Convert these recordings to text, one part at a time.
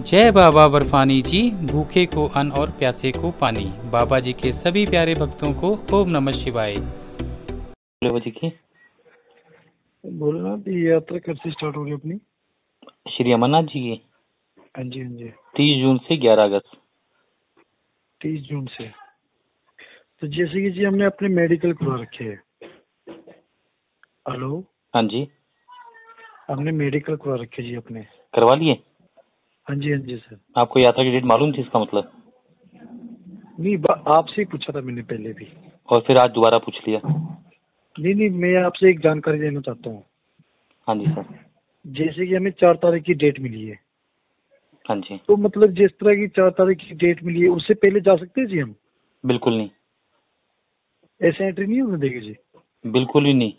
जय बाबा बर्फानी जी भूखे को अन्न और प्यासे को पानी। बाबा जी के सभी प्यारे भक्तों को ओम नमः शिवाय। बाबा जी की। बोलना भी यात्रा कब से स्टार्ट होगी अपनी? श्री अमरनाथ जी की। हाँ जी हाँ जी। तीस जून से ग्यारह अगस्त। तीस जून से। तो जैसे कि जी हमने अपने मेडिकल करवा रखे हैं। हेलो हाँ जी। हमने मेडिकल करवा रखे जी अपने। करवा लिए? हाँ जी हाँ जी सर। आपको यात्रा की डेट मालूम थी इसका मतलब? नहीं आपसे ही पूछा था मैंने पहले भी। और फिर आज दोबारा पूछ लिया? नहीं नहीं मैं आपसे एक जानकारी देना चाहता हूँ। हाँ जी सर। जैसे कि हमें चार तारीख की डेट मिली है। हाँ जी। तो मतलब जिस तरह की चार तारीख की डेट मिली है उससे पहले जा सकते हैं जी हम? बिल्कुल नहीं। ऐसे एंट्री नहीं होने देगी जी? बिल्कुल ही नहीं।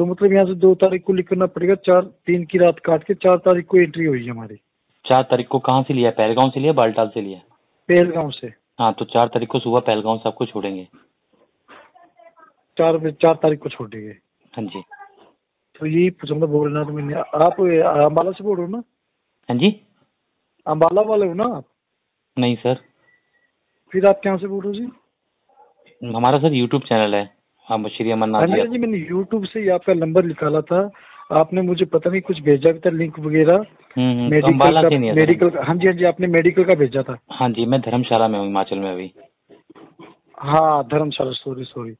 तो मतलब यहाँ से दो तारीख को लिखना पड़ेगा चार तीन की रात काट के चार तारीख को एंट्री हुई हमारी। चार तारीख को कहाँ से लिया? पहलगांव से लिया बालटाल से लिया? पहलगांव से। हाँ तो चार तारीख को सुबह पहलगांव से आपको छोड़ेंगे। चार चार तारीख को छोड़ेंगे। हाँ जी। तो यही पूछना बोलना तो मैंने आप अम्बाला से बोल रहे हो ना? हाँ जी। अम्बाला वाले हो ना आप? नहीं सर। फिर आप कहाँ से बोल रहे हो जी? हमारा सर यूट्यूब चैनल है। हम श्री अमरनाथ जी जी मैंने यूट्यूब से ही आपका नंबर निकाला था। आपने मुझे पता नहीं कुछ भेजा भी था लिंक वगैरह। हम्म, हम्म, तो मेडिकल का मेडिकल का हाँ जी हाँ जी आपने मेडिकल का भेजा था। हाँ जी मैं धर्मशाला में हूँ हिमाचल में अभी। हाँ धर्मशाला सॉरी सॉरी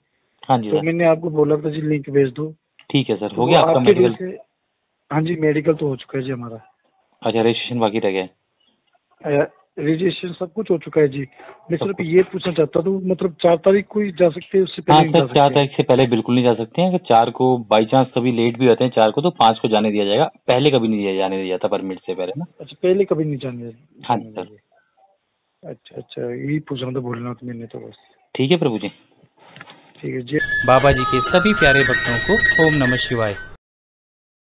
हाँ जी तो मैंने आपको बोला था जी लिंक भेज दो। ठीक है सर। हो गया आपका मेडिकल हाँ जी मेडिकल तो हो चुका है जी हमारा। अच्छा रजिस्ट्रेशन बाकी रह गया। है। रजिस्ट्रेशन सब कुछ हो चुका है जी। मैं सिर्फ़ ये पूछना चाहता था मतलब चार तारीख को ही जा सकते हैं उससे हाँ पहले नहीं जा सर चार तारीख से पहले बिल्कुल नहीं जा सकते हैं। अगर चार को बाई चांस कभी लेट भी होते हैं चार को तो पाँच को जाने दिया जाएगा। पहले कभी नहीं दिया जाने दिया जाता परमिट से पहले ना। अच्छा पहले कभी नहीं जाने हाँ जी, सर। अच्छा अच्छा यही पूछना था बोलना था मैंने तो बस। ठीक है प्रभु जी। ठीक है जी बाबा जी के सभी प्यारे भक्तों को ओम नमः शिवाय।